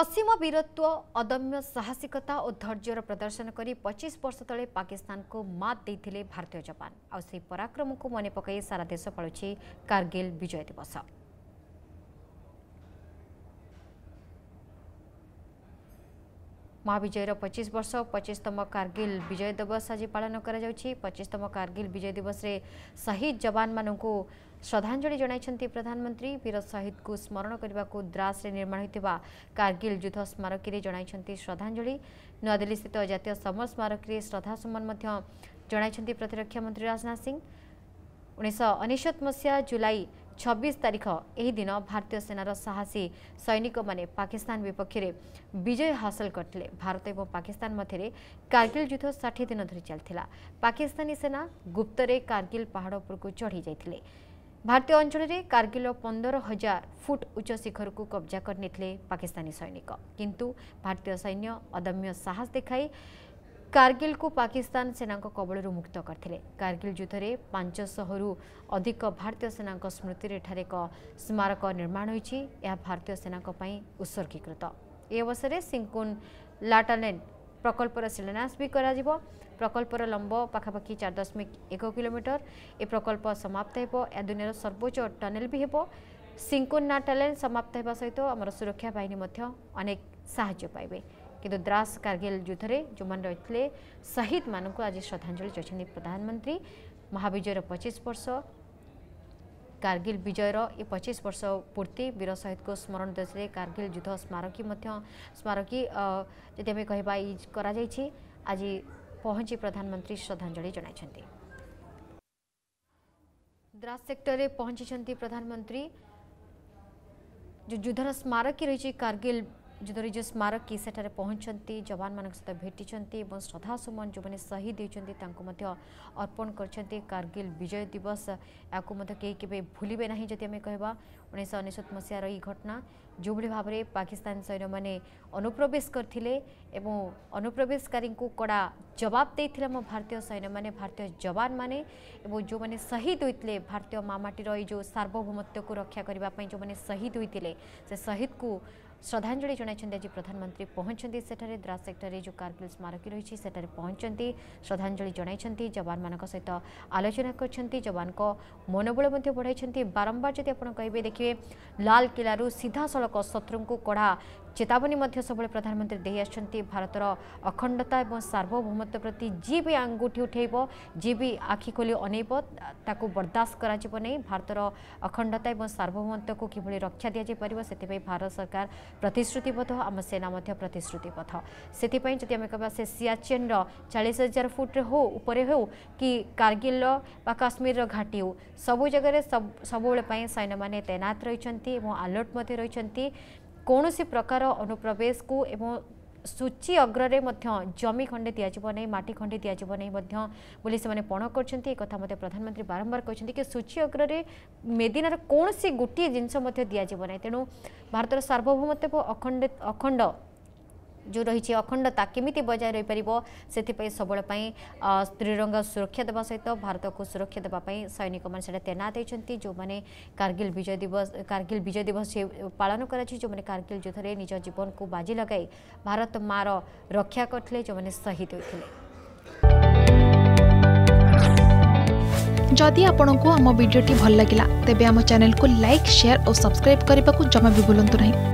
असीम वीरत्व अदम्य साहसिकता औ धैर्य प्रदर्शन गरि पच्चिस वर्ष मात मात्ति भारतीय जपान आउँ पराक्रमको मन पके सारा देश छ कारगिल विजय दिवस ମହାବିଜୟର ପଚିଶ ବର୍ଷ ପଚିଶତମ କାର୍ଗିଲ ବିଜୟ ଦିବସ ଆଜି ପାଳନ କରାଯାଉଛି ପଚିଶତମ କାର୍ଗିଲ ବିଜୟ ଦିବସରେ ଶହୀଦ ଯବାନମାନଙ୍କୁ ଶ୍ରଦ୍ଧାଞ୍ଜଳି ଜଣାଇଛନ୍ତି ପ୍ରଧାନମନ୍ତ୍ରୀ ବୀର ଶହୀଦଙ୍କୁ ସ୍ମରଣ କରିବାକୁ ଦ୍ରାସରେ ନିର୍ମାଣ ହୋଇଥିବା କାର୍ଗିଲ ଯୁଦ୍ଧ ସ୍ମାରକୀରେ ଜଣାଇଛନ୍ତି ଶ୍ରଦ୍ଧାଞ୍ଜଳି ନୂଆଦିଲ୍ଲୀସ୍ଥିତ ଜାତୀୟ ସମର ସ୍ମାରକୀରେ ଶ୍ରଦ୍ଧାସୁମନ ମଧ୍ୟ ଜଣାଇଛନ୍ତି ପ୍ରତିରକ୍ଷା ମନ୍ତ୍ରୀ ରାଜନାଥ ସିଂ ଉଣେଇଶହ ଅନେଶ୍ୱତ ମସିହା ଜୁଲାଇ छबिस तारिख यो दिन भारतीय सेनार साहसी सैनिक विपक्ष विपक्षे विजय हासिल गरि भारत पाकिस्तान कार्गिल युद्ध दिन धरि चाहिँ पाकिस्तानी सेना गुप्तर कार्गिल पाहाड उप चढिसले भारतीय अञ्चलले कार्गल पन्ध्र हजार फुट उच्च शिखरको कब्जा गरिन पाकिस्तानी सैनिक किंतु भारतीय सैन्य अदम्य साहस देखाई କାର୍ଗିଲ୍କୁ ପାକିସ୍ତାନ ସେନାଙ୍କ କବଳରୁ ମୁକ୍ତ କରିଥିଲେ କାର୍ଗିଲ୍ ଯୁଦ୍ଧରେ ପାଞ୍ଚଶହରୁ ଅଧିକ ଭାରତୀୟ ସେନାଙ୍କ ସ୍ମୃତିରେ ଏଠାରେ ଏକ ସ୍ମାରକ ନିର୍ମାଣ ହୋଇଛି ଏହା ଭାରତୀୟ ସେନାଙ୍କ ପାଇଁ ଉତ୍ସର୍ଗୀକୃତ ଏ ଅବସରରେ ସିଙ୍କୁନ୍ ଲାଟାଲେଣ୍ଡ ପ୍ରକଳ୍ପର ଶିଳାନ୍ୟାସ ବି କରାଯିବ ପ୍ରକଳ୍ପର ଲମ୍ବ ପାଖାପାଖି ଚାରି ଦଶମିକ ଏକ କିଲୋମିଟର ଏ ପ୍ରକଳ୍ପ ସମାପ୍ତ ହେବ ଏହା ଦୁନିଆର ସର୍ବୋଚ୍ଚ ଟନେଲ୍ ବି ହେବ ସିଙ୍କୁନ୍ ନାଟାଲେଣ୍ଡ ସମାପ୍ତ ହେବା ସହିତ ଆମର ସୁରକ୍ଷା ବାହିନୀ ମଧ୍ୟ ଅନେକ ସାହାଯ୍ୟ ପାଇବେ किंतु द्रास कारगिल युद्ध में जोन रही शहीद मानक आज श्रद्धाजलि चाहते प्रधानमंत्री महाविजय पचिश वर्ष कारगिल विजय ये पचीस वर्ष पूर्ति वीर शहीद को स्मरण दिखे कारगिल युद्ध स्मारकी स्मारकी जी आम कह कर आज पहुंची प्रधानमंत्री श्रद्धाजलि जन द्रास सेक्टर में पहुंची प्रधानमंत्री जो युद्ध स्मारकी रही कारगिल ଯୁଦ୍ଧରେ ଯେଉଁ ସ୍ମାରକୀ ସେଠାରେ ପହଞ୍ଚିଛନ୍ତି ଯବାନମାନଙ୍କ ସହିତ ଭେଟିଛନ୍ତି ଏବଂ ଶ୍ରଦ୍ଧାସୁମନ ଯେଉଁମାନେ ଶହୀଦ ହୋଇଛନ୍ତି ତାଙ୍କୁ ମଧ୍ୟ ଅର୍ପଣ କରିଛନ୍ତି କାର୍ଗିଲ ବିଜୟ ଦିବସ ଏହାକୁ ମଧ୍ୟ କେହି କେବେ ଭୁଲିବେ ନାହିଁ ଯଦି ଆମେ କହିବା ଉଣେଇଶହ ଅନେଶ୍ୱତ ମସିହାର ଏହି ଘଟଣା ଯେଉଁଭଳି ଭାବରେ ପାକିସ୍ତାନ ସୈନ୍ୟମାନେ ଅନୁପ୍ରବେଶ କରିଥିଲେ ଏବଂ ଅନୁପ୍ରବେଶକାରୀଙ୍କୁ କଡ଼ା ଜବାବ ଦେଇଥିଲେ ଆମ ଭାରତୀୟ ସୈନ୍ୟମାନେ ଭାରତୀୟ ଯବାନମାନେ ଏବଂ ଯେଉଁମାନେ ଶହୀଦ ହୋଇଥିଲେ ଭାରତୀୟ ମାମାଟିର ଏଇ ଯେଉଁ ସାର୍ବଭୌମତ୍ୱକୁ ରକ୍ଷା କରିବା ପାଇଁ ଯେଉଁମାନେ ଶହୀଦ ହୋଇଥିଲେ ସେ ଶହୀଦକୁ ଶ୍ରଦ୍ଧାଞ୍ଜଳି ଜଣାଇଛନ୍ତି ଆଜି ପ୍ରଧାନମନ୍ତ୍ରୀ ପହଞ୍ଚନ୍ତି ସେଠାରେ ଦ୍ରାସ୍ ସେକ୍ଟରରେ ଯେଉଁ କାର୍ଗିଲ ସ୍ମାରକୀ ରହିଛି ସେଠାରେ ପହଞ୍ଚନ୍ତି ଶ୍ରଦ୍ଧାଞ୍ଜଳି ଜଣାଇଛନ୍ତି ଯବାନମାନଙ୍କ ସହିତ ଆଲୋଚନା କରିଛନ୍ତି ଯବାନଙ୍କ ମନୋବଳ ମଧ୍ୟ ବଢ଼ାଇଛନ୍ତି ବାରମ୍ବାର ଯଦି ଆପଣ କହିବେ ଦେଖିବେ ଲାଲକିଲ୍ଲାରୁ ସିଧାସଳଖ ଅଞ୍ଚଳକ ଶତ୍ରୁଙ୍କୁ କଡ଼ା चेतावनी सब प्रधानमंत्री दे आसत अखंडता और सार्वभौमत प्रति जी भी आंगुठी उठे जी भी आखि खोली अनब बरदास्त कर भारत अखंडता और सार्वभौमत को किभली रक्षा दि जापर से भारत सरकार प्रतिश्रुतिबद्ध आम सेना प्रतिश्रुतिबद्ध से कहवा से सीआचेन रालीस हजार फुट हो उपरे हो कि कारगिल काश्मीर घाटी हो सब जगह सब सब सैन्य मैंने तैनात रही आलर्ट रही कौँसी प्रकार अनुप्रवेशको एउटा सूची अग्रले जमि खण्डे दिनु माटी खण्डे दि पण गर्दा प्रधानमन्त्री बारम्बार कि सूची अग्रले मेदिन र कमसी गोट जिनिस दिनु तेणु भारत र सर्वभौमत अखण्ड अखण्ड जो रही अखंडता केमी बजाय रही पार से सबलपाई त्रिरंग सुरक्षा देवा सहित भारत को सुरक्षा देवाई सैनिक मैंने तैनात होती जो मैंने कारगिल विजय दिवस कारगिल विजय दिवस पालन करगिल युद्ध में निज जीवन को बाजी लगे भारत माँ रक्षा करते जो मैंने शहीद होते जदि को आम भिड्टे भल लगा तेब चेल को लाइक सेयार और सब्सक्राइब करने को जमा भी बुलां नहीं